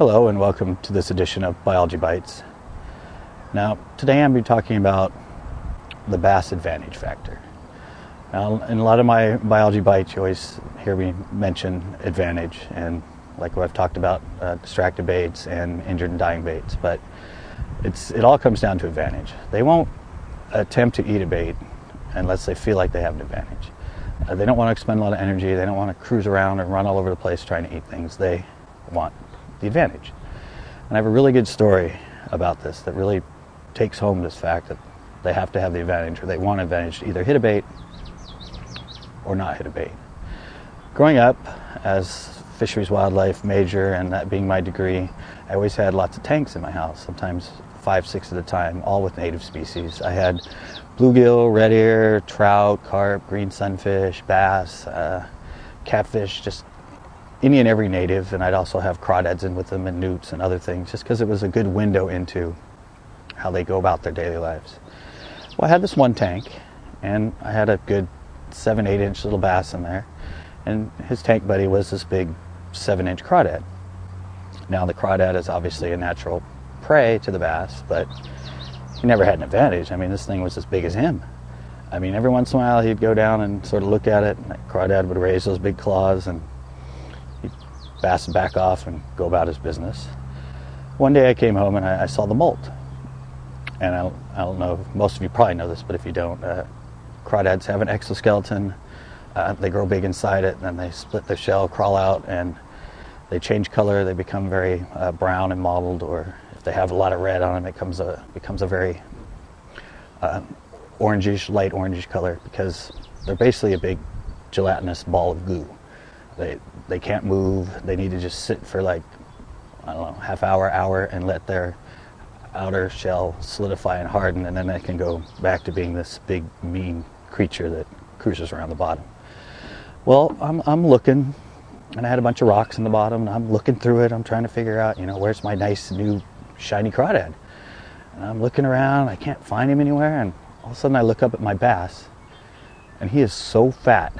Hello and welcome to this edition of Biology Bites. Now, today I'm going to be talking about the bass advantage factor. Now, in a lot of my biology bites, you always hear me mention advantage, and like what I've talked about, uh, distracted baits and injured and dying baits, but it's, it all comes down to advantage. They won't attempt to eat a bait unless they feel like they have an advantage. Uh, they don't want to expend a lot of energy, they don't want to cruise around and run all over the place trying to eat things. They want the advantage. And I have a really good story about this that really takes home this fact that they have to have the advantage or they want advantage to either hit a bait or not hit a bait. Growing up as fisheries wildlife major and that being my degree, I always had lots of tanks in my house, sometimes five, six at a time, all with native species. I had bluegill, red ear, trout, carp, green sunfish, bass, uh, catfish, just any and every native, and I'd also have crawdads in with them and newts and other things, just because it was a good window into how they go about their daily lives. Well, I had this one tank, and I had a good seven, eight inch little bass in there, and his tank buddy was this big seven inch crawdad. Now, the crawdad is obviously a natural prey to the bass, but he never had an advantage. I mean, this thing was as big as him. I mean, every once in a while he'd go down and sort of look at it, and that crawdad would raise those big claws and bass back off and go about his business. One day I came home and I, I saw the molt. And I, I, don't know, most of you probably know this, but if you don't, uh, crawdads have an exoskeleton. Uh, they grow big inside it, and then they split their shell, crawl out, and they change color. They become very uh, brown and mottled, or if they have a lot of red on them, it becomes a, becomes a very uh, orangish, light orangish color because they're basically a big gelatinous ball of goo. They, they can't move. They need to just sit for like, I don't know, half hour, hour, and let their outer shell solidify and harden, and then they can go back to being this big, mean creature that cruises around the bottom. Well, I'm, I'm looking, and I had a bunch of rocks in the bottom, and I'm looking through it. I'm trying to figure out, you know, where's my nice new shiny crawdad? And I'm looking around, I can't find him anywhere, and all of a sudden I look up at my bass, and he is so fat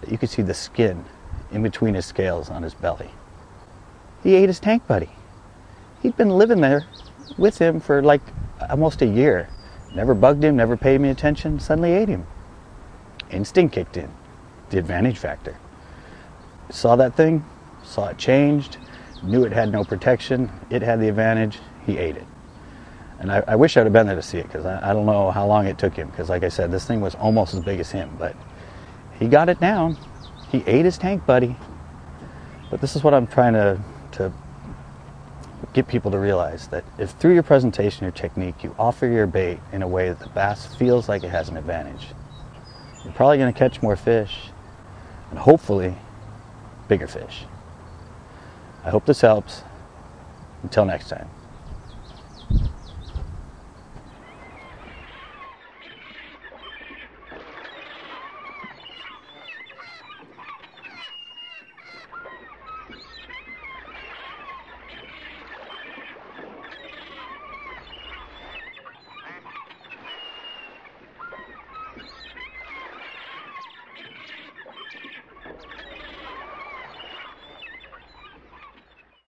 that you can see the skin in between his scales on his belly. He ate his tank buddy. He'd been living there with him for like almost a year. Never bugged him, never paid me attention, suddenly ate him. Instinct kicked in, the advantage factor. Saw that thing, saw it changed, knew it had no protection, it had the advantage, he ate it. And I, I wish I'd have been there to see it because I, I don't know how long it took him because, like I said, this thing was almost as big as him, but he got it down. He ate his tank buddy. But this is what I'm trying to, to get people to realize that if through your presentation, your technique, you offer your bait in a way that the bass feels like it has an advantage, you're probably going to catch more fish and hopefully bigger fish. I hope this helps. Until next time.